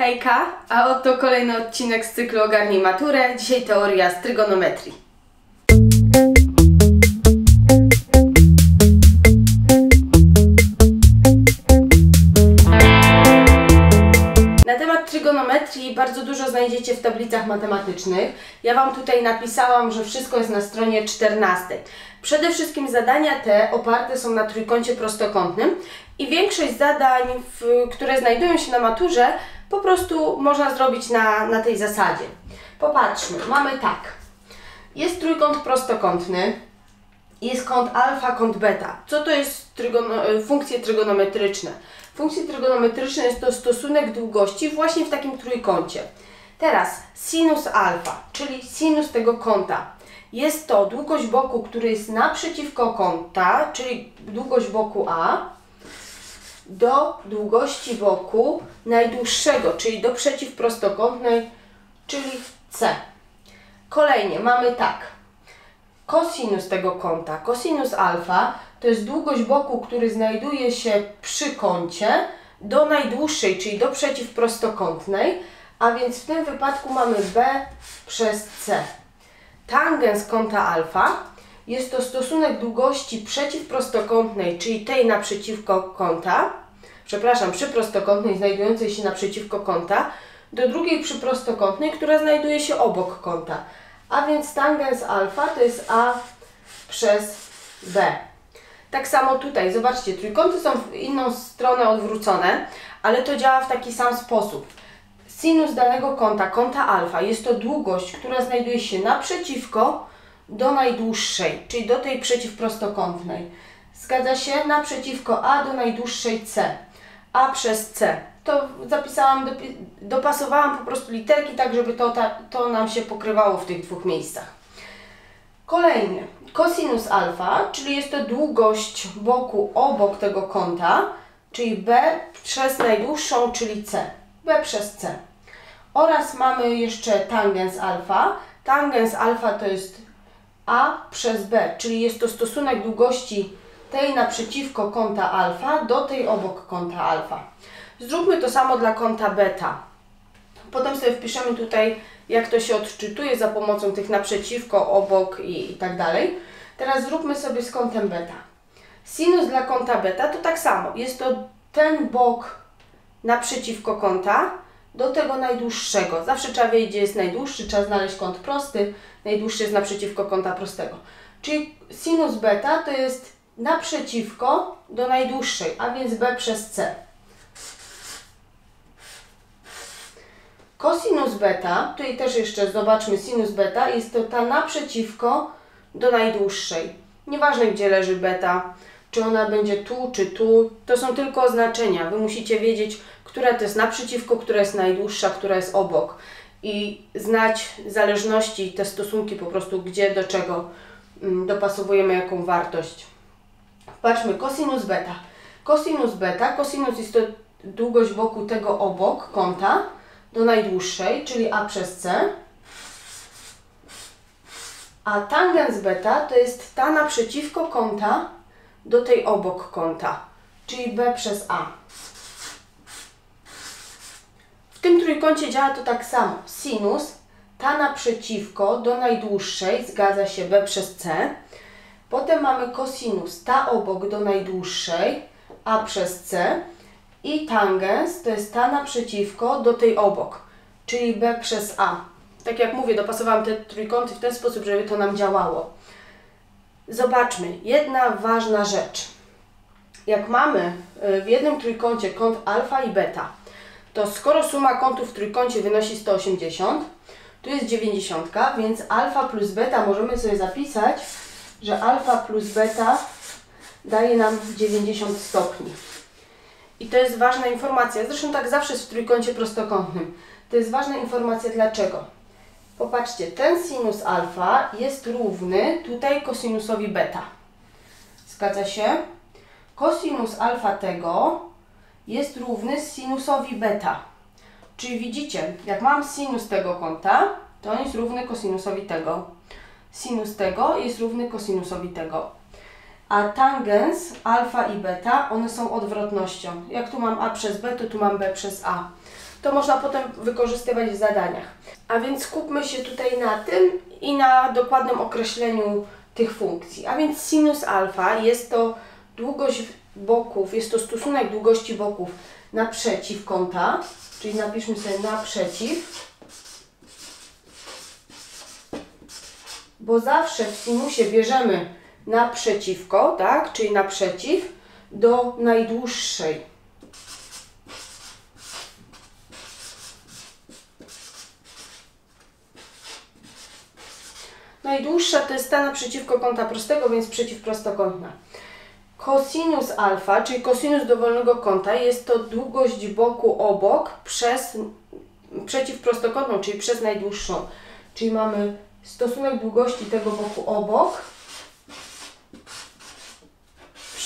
Hejka, a oto kolejny odcinek z cyklu Ogarnij Maturę. Dzisiaj teoria z trygonometrii. Trygonometrii bardzo dużo znajdziecie w tablicach matematycznych. Ja Wam tutaj napisałam, że wszystko jest na stronie 14. Przede wszystkim zadania te oparte są na trójkącie prostokątnym i większość zadań, które znajdują się na maturze, po prostu można zrobić na, na tej zasadzie. Popatrzmy, mamy tak. Jest trójkąt prostokątny, jest kąt alfa, kąt beta. Co to jest trygono, e, funkcje trygonometryczne? Funkcje trygonometryczne jest to stosunek długości właśnie w takim trójkącie. Teraz sinus alfa, czyli sinus tego kąta. Jest to długość boku, który jest naprzeciwko kąta, czyli długość boku A, do długości boku najdłuższego, czyli do przeciwprostokątnej, czyli C. Kolejnie mamy tak. Kosinus tego kąta, kosinus alfa, to jest długość boku, który znajduje się przy kącie do najdłuższej, czyli do przeciwprostokątnej, a więc w tym wypadku mamy B przez C. Tangens kąta alfa jest to stosunek długości przeciwprostokątnej, czyli tej naprzeciwko kąta, przepraszam, przyprostokątnej znajdującej się naprzeciwko kąta, do drugiej przyprostokątnej, która znajduje się obok kąta. A więc tangens alfa to jest A przez B. Tak samo tutaj, zobaczcie, trójkąty są w inną stronę odwrócone, ale to działa w taki sam sposób. Sinus danego kąta, kąta alfa, jest to długość, która znajduje się naprzeciwko do najdłuższej, czyli do tej przeciwprostokątnej. Zgadza się? Naprzeciwko A do najdłuższej C. A przez C. To zapisałam, dopasowałam po prostu literki tak, żeby to, to nam się pokrywało w tych dwóch miejscach. Kolejnie, cosinus alfa, czyli jest to długość boku obok tego kąta, czyli B przez najdłuższą, czyli C. B przez C. Oraz mamy jeszcze tangens alfa. Tangens alfa to jest A przez B, czyli jest to stosunek długości tej naprzeciwko kąta alfa do tej obok kąta alfa. Zróbmy to samo dla kąta beta. Potem sobie wpiszemy tutaj, jak to się odczytuje za pomocą tych naprzeciwko, obok i, i tak dalej. Teraz zróbmy sobie z kątem beta. Sinus dla kąta beta to tak samo. Jest to ten bok naprzeciwko kąta do tego najdłuższego. Zawsze trzeba wiedzieć, gdzie jest najdłuższy, trzeba znaleźć kąt prosty. Najdłuższy jest naprzeciwko kąta prostego. Czyli sinus beta to jest naprzeciwko do najdłuższej, a więc b przez c. Kosinus beta, tutaj też jeszcze zobaczmy sinus beta, jest to ta naprzeciwko do najdłuższej. Nieważne gdzie leży beta, czy ona będzie tu, czy tu, to są tylko oznaczenia. Wy musicie wiedzieć, która to jest naprzeciwko, która jest najdłuższa, która jest obok. I znać zależności, te stosunki po prostu, gdzie do czego mm, dopasowujemy jaką wartość. Patrzmy, cosinus beta. Cosinus beta, cosinus jest to długość wokół tego obok kąta do najdłuższej, czyli a przez c. A tangens beta to jest ta naprzeciwko kąta do tej obok kąta, czyli b przez a. W tym trójkącie działa to tak samo. Sinus, ta naprzeciwko do najdłuższej, zgadza się b przez c. Potem mamy kosinus, ta obok do najdłuższej, a przez c. I tangens to jest ta naprzeciwko do tej obok, czyli b przez a. Tak jak mówię, dopasowałam te trójkąty w ten sposób, żeby to nam działało. Zobaczmy, jedna ważna rzecz. Jak mamy y, w jednym trójkącie kąt alfa i beta, to skoro suma kątów w trójkącie wynosi 180, tu jest 90, więc alfa plus beta możemy sobie zapisać, że alfa plus beta daje nam 90 stopni. I to jest ważna informacja. Zresztą tak zawsze jest w trójkącie prostokątnym. To jest ważna informacja dlaczego. Popatrzcie, ten sinus alfa jest równy tutaj kosinusowi beta. Zgadza się? Kosinus alfa tego jest równy sinusowi beta. Czyli widzicie, jak mam sinus tego kąta, to on jest równy kosinusowi tego. Sinus tego jest równy kosinusowi tego. A tangens alfa i beta, one są odwrotnością. Jak tu mam a przez b, to tu mam b przez a. to można potem wykorzystywać w zadaniach. A więc skupmy się tutaj na tym i na dokładnym określeniu tych funkcji. A więc sinus alfa jest to długość boków, jest to stosunek długości boków naprzeciw kąta, czyli napiszmy sobie naprzeciw, bo zawsze w sinusie bierzemy naprzeciwko, tak, czyli naprzeciw do najdłuższej. Najdłuższa to jest ta naprzeciwko kąta prostego, więc przeciwprostokątna. Kosinus alfa, czyli kosinus dowolnego kąta, jest to długość boku obok przez przeciwprostokątną, czyli przez najdłuższą. Czyli mamy stosunek długości tego boku obok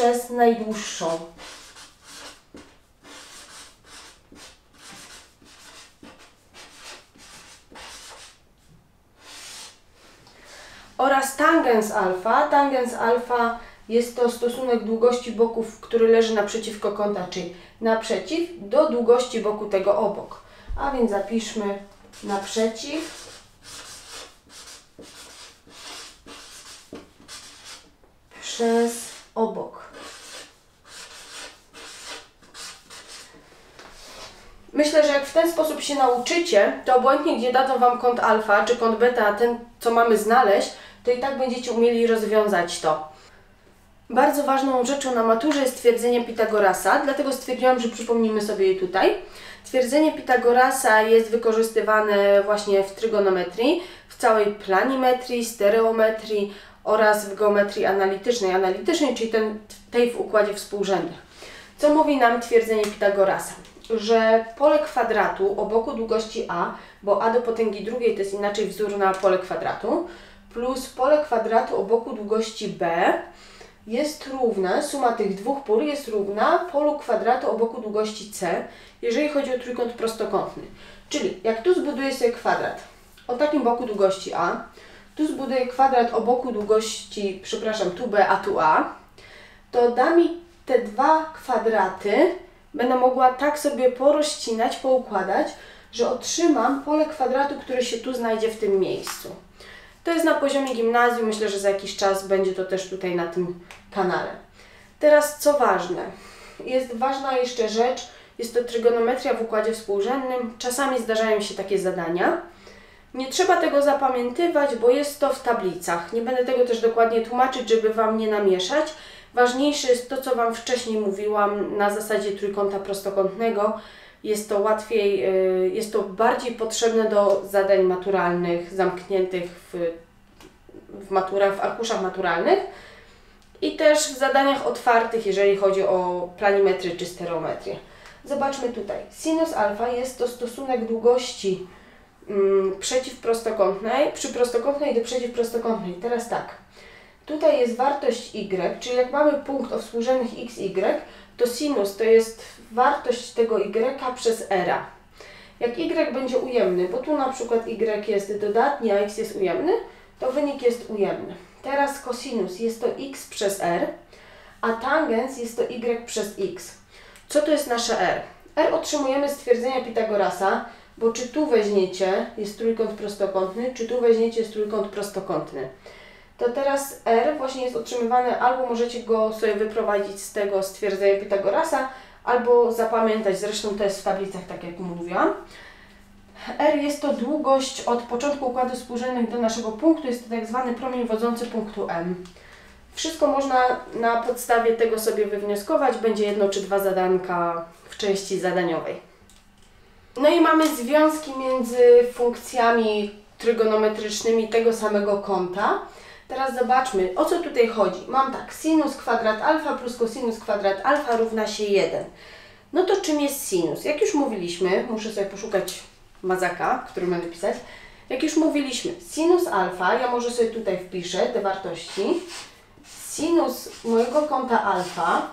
przez najdłuższą. Oraz tangens alfa. Tangens alfa jest to stosunek długości boków, który leży naprzeciwko kąta, czyli naprzeciw do długości boku tego obok. A więc zapiszmy naprzeciw przez obok. Myślę, że jak w ten sposób się nauczycie, to obojętnie gdzie dadzą Wam kąt alfa czy kąt beta, ten co mamy znaleźć, to i tak będziecie umieli rozwiązać to. Bardzo ważną rzeczą na maturze jest twierdzenie Pitagorasa, dlatego stwierdziłam, że przypomnimy sobie je tutaj. Twierdzenie Pitagorasa jest wykorzystywane właśnie w trygonometrii, w całej planimetrii, stereometrii oraz w geometrii analitycznej, analitycznej, czyli ten, tej w układzie współrzędnych. Co mówi nam twierdzenie Pitagorasa? Że pole kwadratu o boku długości a, bo a do potęgi drugiej to jest inaczej wzór na pole kwadratu, plus pole kwadratu o boku długości b jest równa, suma tych dwóch pól jest równa polu kwadratu o boku długości c, jeżeli chodzi o trójkąt prostokątny. Czyli jak tu zbuduję sobie kwadrat o takim boku długości a, tu zbuduję kwadrat o boku długości, przepraszam, tu b, a tu a, to da mi te dwa kwadraty, będę mogła tak sobie porozcinać, poukładać, że otrzymam pole kwadratu, które się tu znajdzie w tym miejscu. To jest na poziomie gimnazjum, myślę, że za jakiś czas będzie to też tutaj na tym kanale. Teraz co ważne, jest ważna jeszcze rzecz, jest to trygonometria w układzie współrzędnym. Czasami zdarzają się takie zadania. Nie trzeba tego zapamiętywać, bo jest to w tablicach. Nie będę tego też dokładnie tłumaczyć, żeby Wam nie namieszać. Ważniejsze jest to, co Wam wcześniej mówiłam na zasadzie trójkąta prostokątnego. Jest to łatwiej, y, jest to bardziej potrzebne do zadań maturalnych, zamkniętych w, w maturach, w arkuszach maturalnych i też w zadaniach otwartych, jeżeli chodzi o planimetrię czy stereometrię. Zobaczmy tutaj. Sinus alfa jest to stosunek długości mm, przeciwprostokątnej, przy prostokątnej do przeciwprostokątnej. Teraz tak. Tutaj jest wartość y, czyli jak mamy punkt o współrzędnych x, y, to sinus to jest wartość tego y przez r. Jak y będzie ujemny, bo tu na przykład y jest dodatni, a x jest ujemny, to wynik jest ujemny. Teraz kosinus jest to x przez r, a tangens jest to y przez x. Co to jest nasze r? r otrzymujemy z twierdzenia Pitagorasa, bo czy tu weźmiecie jest trójkąt prostokątny, czy tu weźmiecie jest trójkąt prostokątny. To teraz r właśnie jest otrzymywany, albo możecie go sobie wyprowadzić z tego stwierdzenia Pitagorasa, albo zapamiętać, zresztą to jest w tablicach, tak jak mówiłam. R jest to długość od początku układu współrzędnych do naszego punktu, jest to tak zwany promień wodzący punktu M. Wszystko można na podstawie tego sobie wywnioskować, będzie jedno czy dwa zadanka w części zadaniowej. No i mamy związki między funkcjami trygonometrycznymi tego samego kąta. Teraz zobaczmy, o co tutaj chodzi. Mam tak, sinus kwadrat alfa plus cosinus kwadrat alfa równa się 1. No to czym jest sinus? Jak już mówiliśmy, muszę sobie poszukać mazaka, który będę pisać. Jak już mówiliśmy, sinus alfa, ja może sobie tutaj wpiszę te wartości. Sinus mojego kąta alfa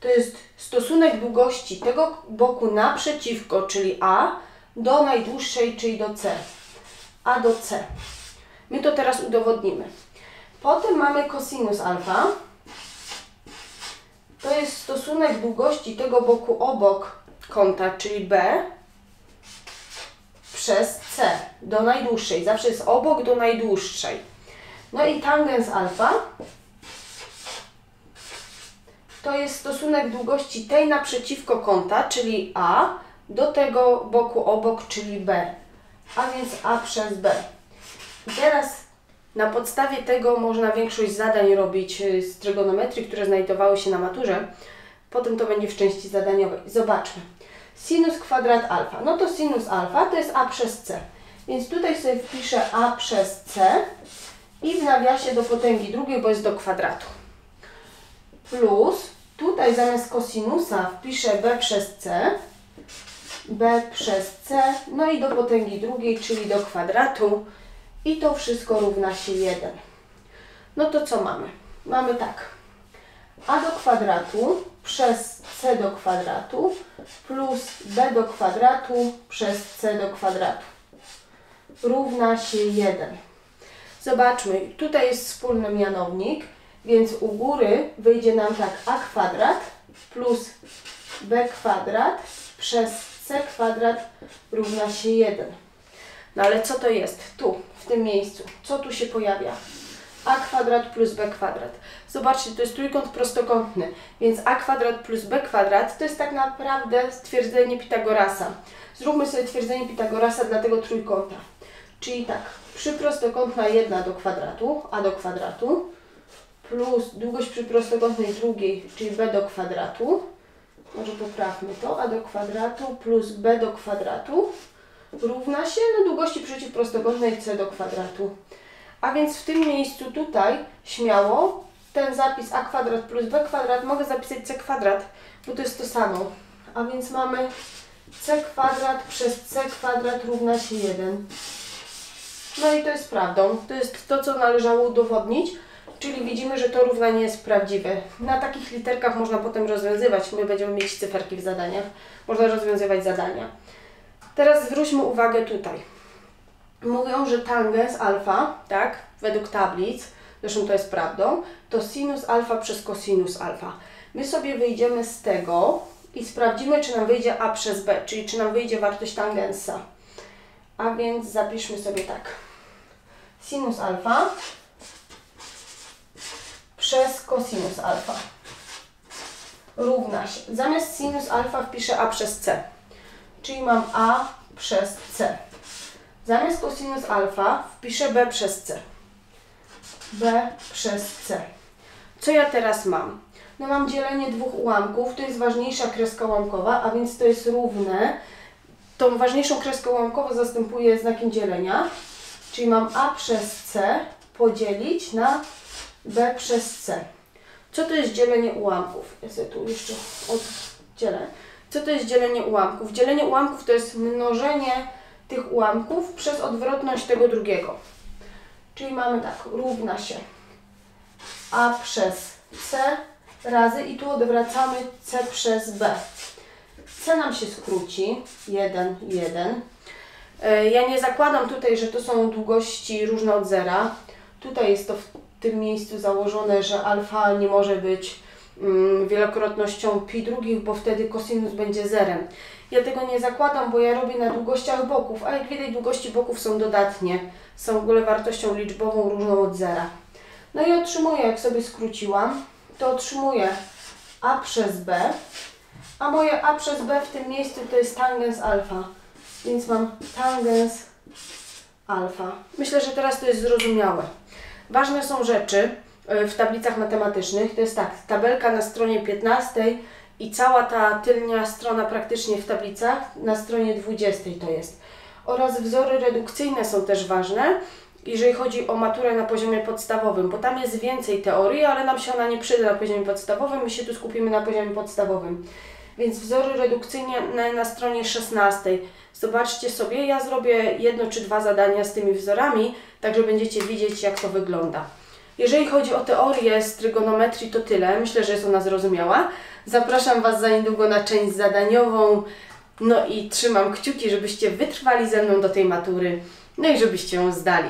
to jest stosunek długości tego boku naprzeciwko, czyli A, do najdłuższej, czyli do C. A do C. My to teraz udowodnimy. Potem mamy cosinus alfa. To jest stosunek długości tego boku obok kąta, czyli B, przez C do najdłuższej. Zawsze jest obok do najdłuższej. No i tangens alfa to jest stosunek długości tej naprzeciwko kąta, czyli A, do tego boku obok, czyli B. A więc A przez B. I teraz na podstawie tego można większość zadań robić y, z trygonometrii, które znajdowały się na maturze. Potem to będzie w części zadaniowej. Zobaczmy. Sinus kwadrat alfa. No to sinus alfa to jest A przez C. Więc tutaj sobie wpiszę A przez C i w nawiasie do potęgi drugiej, bo jest do kwadratu. Plus tutaj zamiast kosinusa wpiszę B przez C. B przez C, no i do potęgi drugiej, czyli do kwadratu i to wszystko równa się 1. No to co mamy? Mamy tak, a do kwadratu przez c do kwadratu plus b do kwadratu przez c do kwadratu równa się 1. Zobaczmy, tutaj jest wspólny mianownik, więc u góry wyjdzie nam tak a kwadrat plus b kwadrat przez c kwadrat równa się 1. No ale co to jest? Tu, w tym miejscu. Co tu się pojawia? a kwadrat plus b kwadrat. Zobaczcie, to jest trójkąt prostokątny, więc a kwadrat plus b kwadrat to jest tak naprawdę stwierdzenie Pitagorasa. Zróbmy sobie twierdzenie Pitagorasa dla tego trójkąta. Czyli tak, przyprostokątna jedna do kwadratu, a do kwadratu, plus długość przyprostokątnej drugiej, czyli b do kwadratu, może poprawmy to, a do kwadratu plus b do kwadratu równa się no, długości przeciwprostokątnej c do kwadratu. A więc w tym miejscu tutaj śmiało ten zapis a kwadrat plus b kwadrat mogę zapisać c kwadrat, bo to jest to samo. A więc mamy c kwadrat przez c kwadrat równa się 1. No i to jest prawdą. To jest to, co należało udowodnić. Czyli widzimy, że to równanie jest prawdziwe. Na takich literkach można potem rozwiązywać. My będziemy mieć cyferki w zadaniach. Można rozwiązywać zadania. Teraz zwróćmy uwagę tutaj mówią, że tangens alfa, tak, według tablic, zresztą to jest prawdą, to sinus alfa przez cosinus alfa. My sobie wyjdziemy z tego i sprawdzimy, czy nam wyjdzie a przez b, czyli czy nam wyjdzie wartość tangensa. A więc zapiszmy sobie tak. Sinus alfa przez cosinus alfa równa się. Zamiast sinus alfa wpiszę a przez c, czyli mam a przez c. Zamiast cosinus alfa wpiszę b przez c. b przez c. Co ja teraz mam? No mam dzielenie dwóch ułamków, to jest ważniejsza kreska ułamkowa, a więc to jest równe. Tą ważniejszą kreskę ułamkową zastępuję znakiem dzielenia, czyli mam a przez c podzielić na b przez c. Co to jest dzielenie ułamków? Ja sobie tu jeszcze oddzielę. Co to jest dzielenie ułamków? Dzielenie ułamków to jest mnożenie tych ułamków przez odwrotność tego drugiego. Czyli mamy tak, równa się a przez c razy i tu odwracamy c przez b. c nam się skróci, 1, 1. E, ja nie zakładam tutaj, że to są długości różne od zera. Tutaj jest to w tym miejscu założone, że alfa nie może być wielokrotnością pi drugich, bo wtedy kosinus będzie zerem. Ja tego nie zakładam, bo ja robię na długościach boków, a jak widać długości boków są dodatnie. Są w ogóle wartością liczbową różną od zera. No i otrzymuję, jak sobie skróciłam, to otrzymuję a przez b, a moje a przez b w tym miejscu to jest tangens alfa. Więc mam tangens alfa. Myślę, że teraz to jest zrozumiałe. Ważne są rzeczy w tablicach matematycznych. To jest tak, tabelka na stronie 15 i cała ta tylnia strona praktycznie w tablicach na stronie 20 to jest. Oraz wzory redukcyjne są też ważne, jeżeli chodzi o maturę na poziomie podstawowym, bo tam jest więcej teorii, ale nam się ona nie przyda na poziomie podstawowym, my się tu skupimy na poziomie podstawowym. Więc wzory redukcyjne na, na stronie 16. Zobaczcie sobie, ja zrobię jedno czy dwa zadania z tymi wzorami, tak że będziecie widzieć jak to wygląda. Jeżeli chodzi o teorię z trygonometrii, to tyle. Myślę, że jest ona zrozumiała. Zapraszam Was za niedługo na część zadaniową. No i trzymam kciuki, żebyście wytrwali ze mną do tej matury, no i żebyście ją zdali.